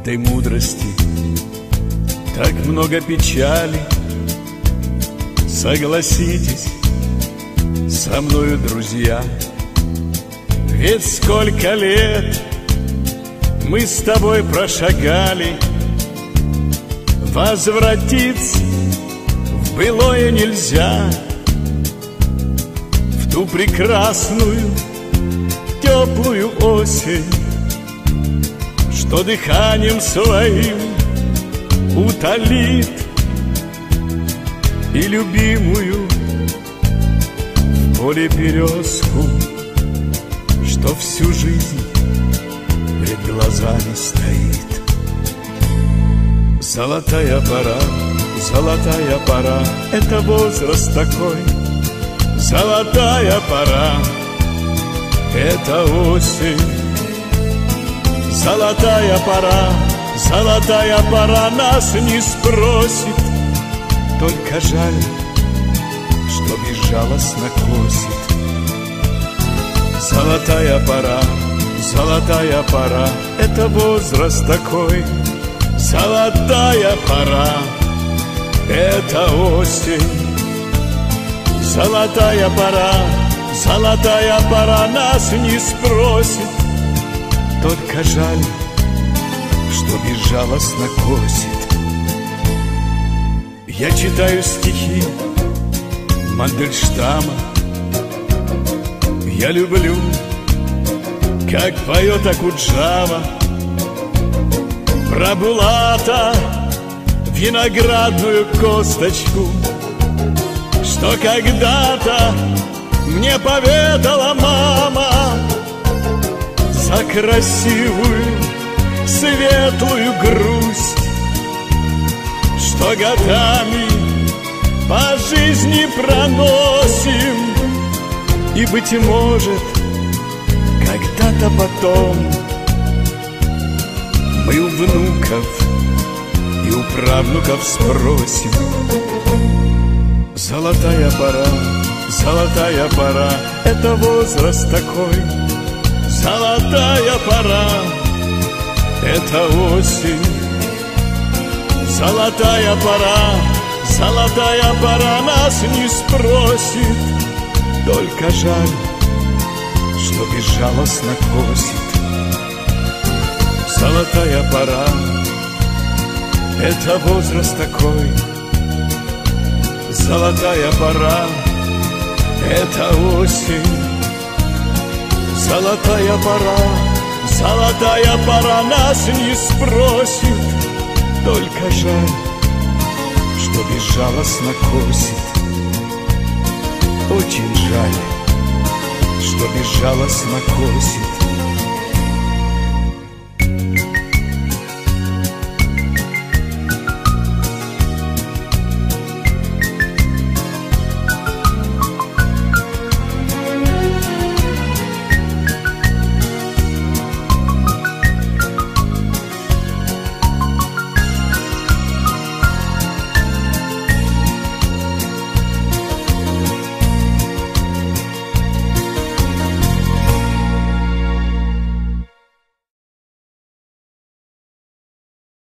этой мудрости. Так много печали. Согласитесь со мною, друзья. Ведь сколько лет мы с тобой прошагали Возвратиться в былое нельзя. В ту прекрасную теплую осень Что дыханием своим утолит И любимую в поле березку Что всю жизнь перед глазами стоит. Золотая пора, золотая пора Это возраст такой. Золотая пора это осень Золотая пора, золотая пора Нас не спросит. Только жаль, что безжалостно косит. Золотая пора, золотая пора Это возраст такой. Золотая пора Это осень. Золотая пора Золотая пора нас не спросит Только жаль, что безжалостно косит. Я читаю стихи Мандельштама. Я люблю, как поет Акуджава. Про Булата виноградную косточку Что когда-то мне поведала мама За красивую, светлую грусть Что годами по жизни проносим. И, быть может, когда-то потом Мы у внуков и у правнуков спросим. Золотая пора Золотая пора, это возраст такой Золотая пора, это осень. Золотая пора, золотая пора Нас не спросит, только жаль Что безжалостно косит. Золотая пора, это возраст такой. Золотая пора, это осень Золотая пора, золотая пора Нас не спросит. Только жаль, что безжалостно косит. Очень жаль, что безжалостно косит